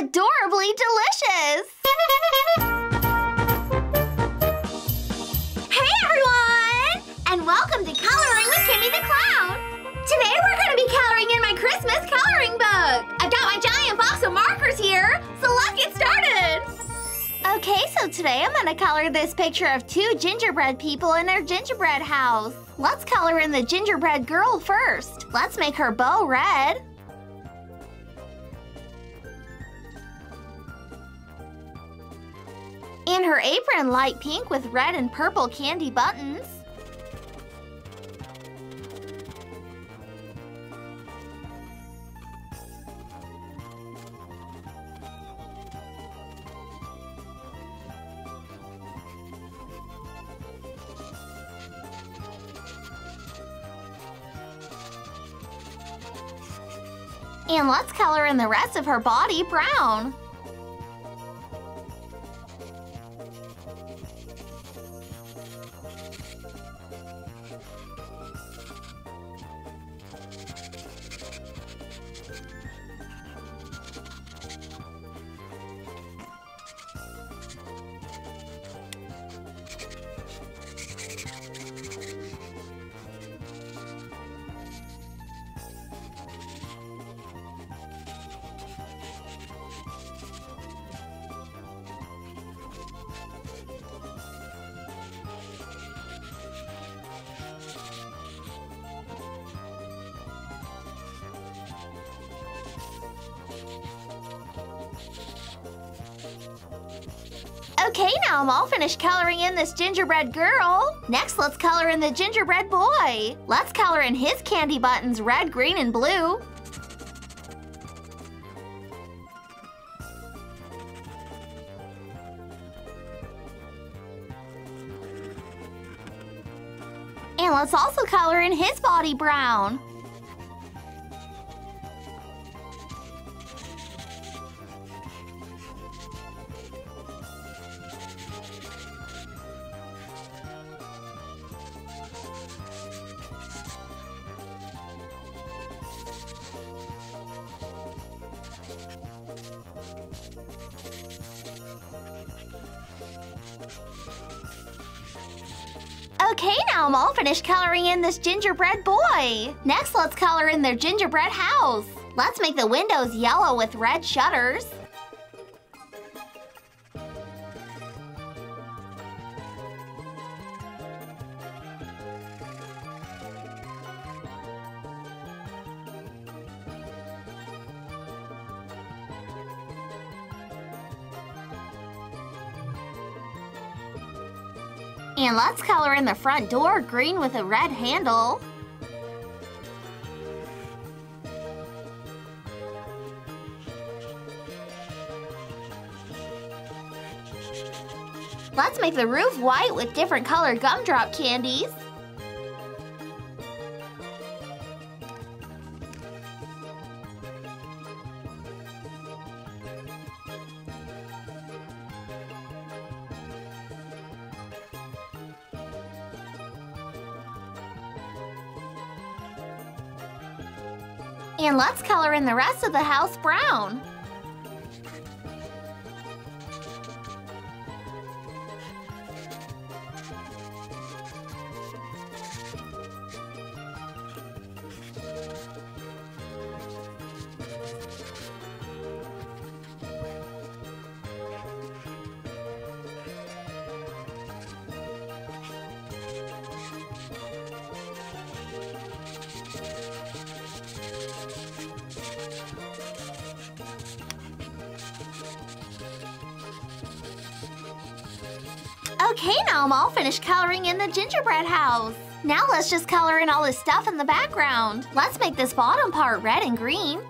adorably delicious! Hey everyone! And welcome to Coloring with Kimmi the Clown! Today we're going to be coloring in my Christmas coloring book! I've got my giant box of markers here, so let's get started! Okay, so today I'm going to color this picture of two gingerbread people in their gingerbread house. Let's color in the gingerbread girl first. Let's make her bow red. And her apron light pink with red and purple candy buttons. And let's color in the rest of her body brown. Okay, now I'm all finished coloring in this gingerbread girl. Next, let's color in the gingerbread boy. Let's color in his candy buttons red, green, and blue. And let's also color in his body brown. Okay, now I'm all finished coloring in this gingerbread boy. Next, let's color in their gingerbread house. Let's make the windows yellow with red shutters. And let's color in the front door green with a red handle. Let's make the roof white with different colored gumdrop candies. And let's color in the rest of the house brown. Okay, now I'm all finished coloring in the gingerbread house. Now let's just color in all this stuff in the background. Let's make this bottom part red and green.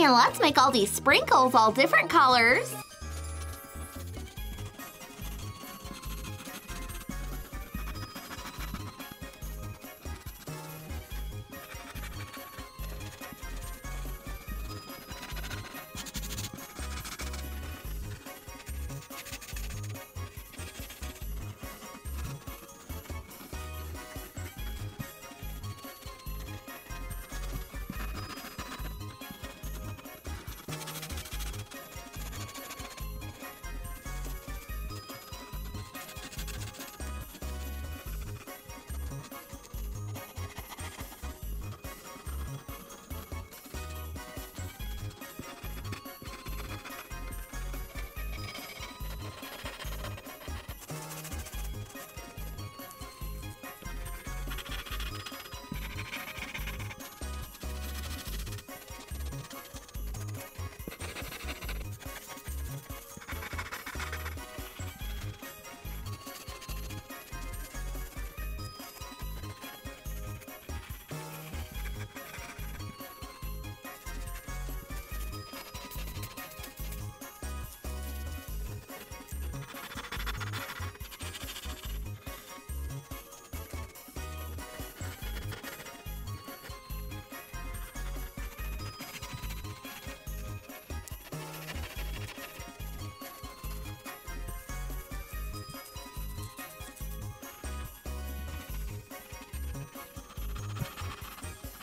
And let's make all these sprinkles all different colors.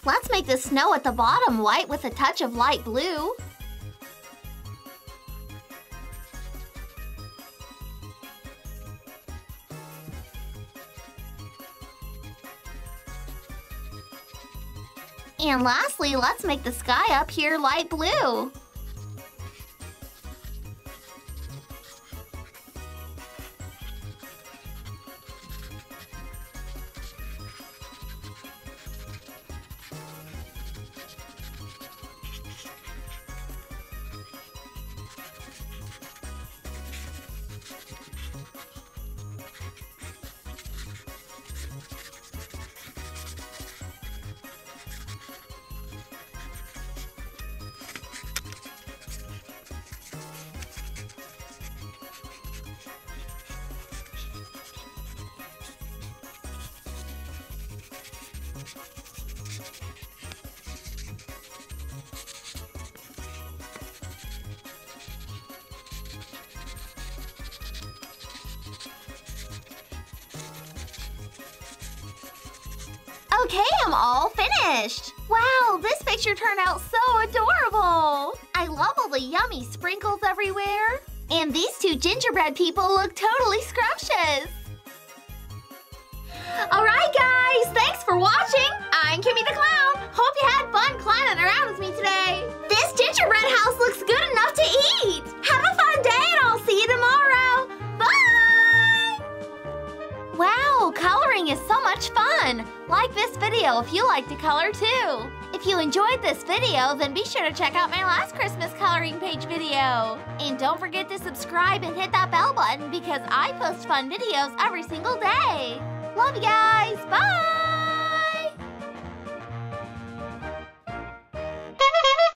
Let's make the snow at the bottom white with a touch of light blue. And lastly, let's make the sky up here light blue. Okay, I'm all finished. Wow, this picture turned out so adorable. I love all the yummy sprinkles everywhere. And these two gingerbread people look totally scrumptious. Alright guys, thanks for watching. I'm Kimmi the Clown. Hope you had fun climbing around with me today. This gingerbread house looks good enough to eat. Have a fun day and I'll see you tomorrow. Bye! Wow, coloring is so much fun. Like this video if you like to color too. If you enjoyed this video, then be sure to check out my last Christmas coloring page video. And don't forget to subscribe and hit that bell button because I post fun videos every single day. Love you guys. Bye!